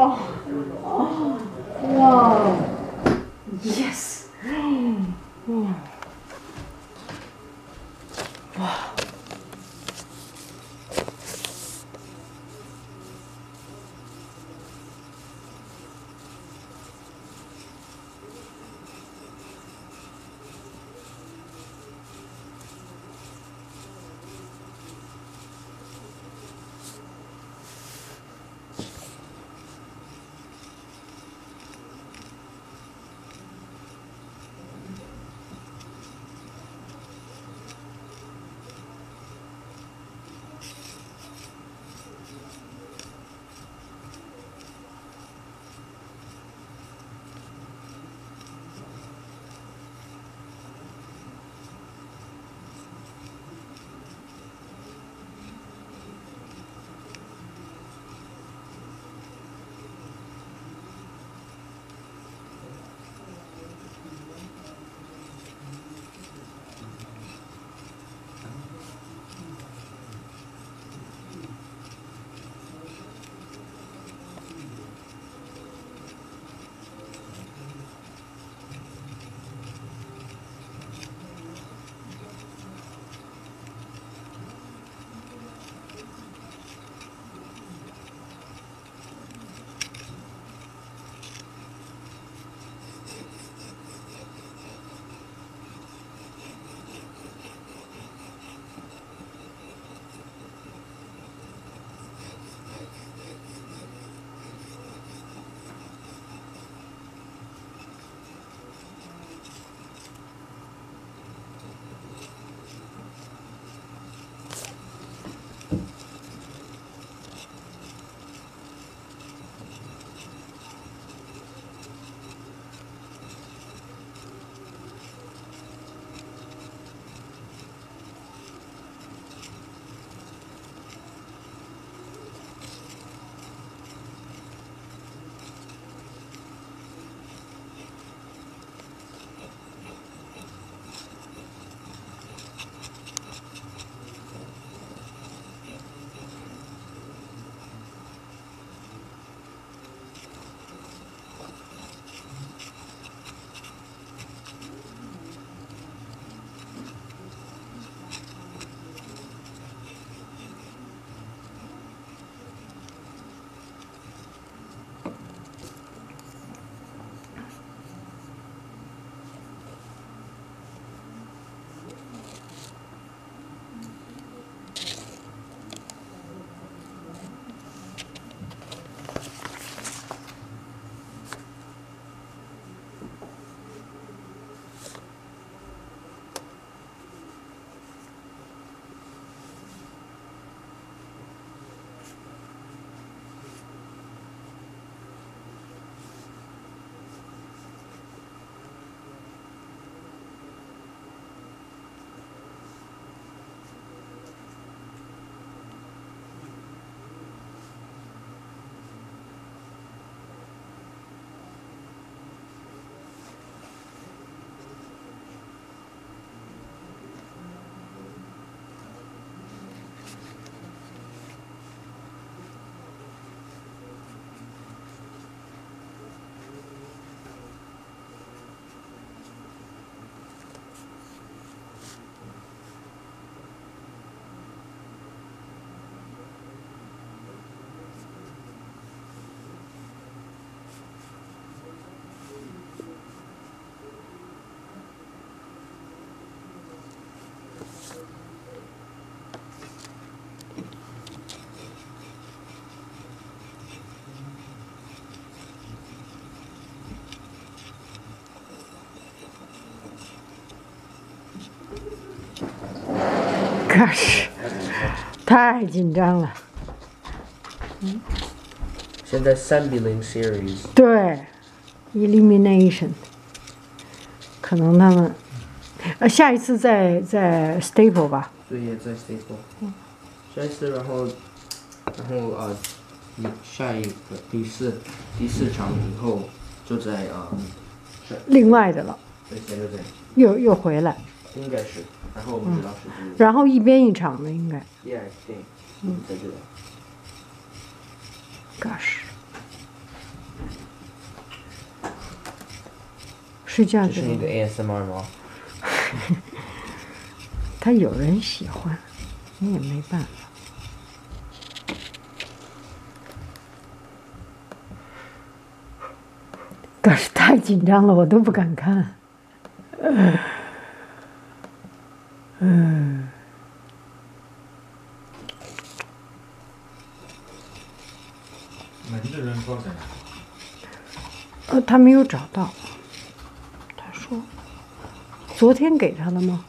哦，哦，哇，yes，嗯，可是太紧张了。现在三比零 series，对，elimination，可能他们，呃，下一次再再 staple 吧。对，也在 staple。下一次，然后，然后啊，你下一个第四第四场以后就在啊，是，另外的了，对，现在在，又又回来，应该是，然后我不知道是。然后一边一场的应该。I think，嗯，在这里。Gosh，睡觉去这是你的了。ASMR 吗？他有人喜欢，你也没办法。可是太紧张了，我都不敢看。门的人放在哪？呃，他没有找到。他说，昨天给他的吗？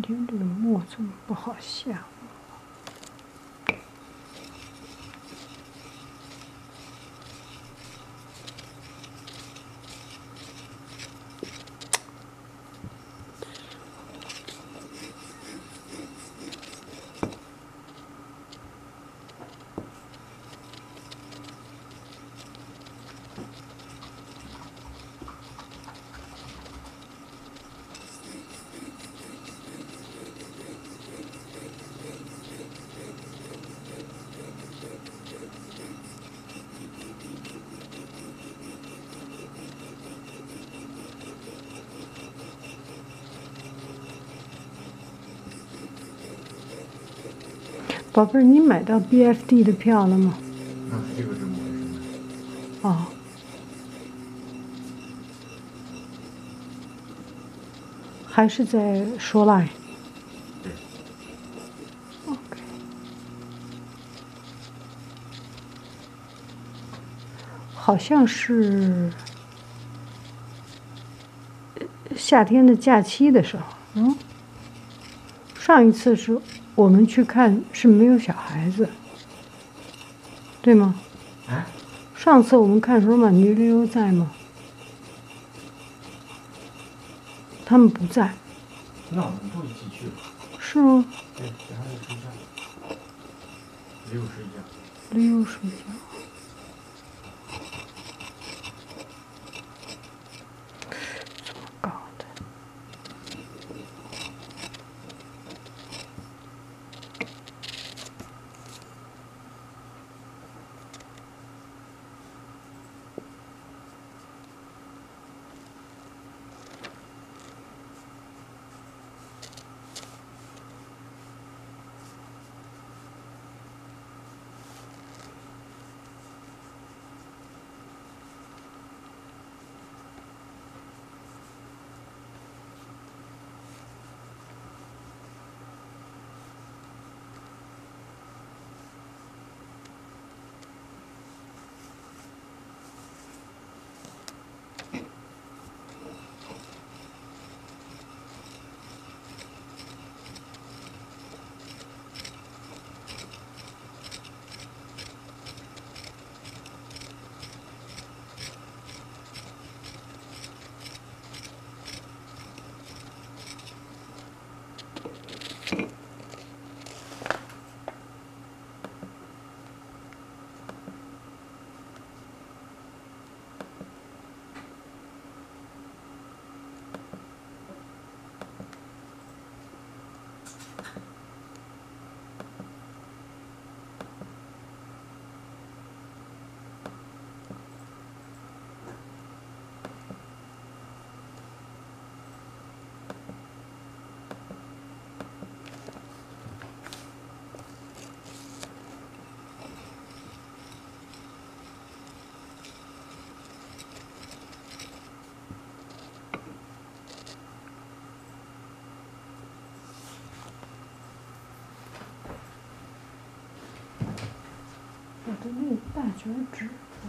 今天这个墨怎么不好下？宝贝儿，你买到 BFD 的票了吗？哦。还是在说。OK。好像是呃夏天的假期的时候，嗯。上一次是我们去看是没有小孩子，对吗？啊？上次我们看罗马尼溜在吗？他们不在，那我们都一起去了。是吗？对，然后睡觉，没有睡觉。溜睡觉。都没有大脚趾头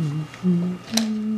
嗯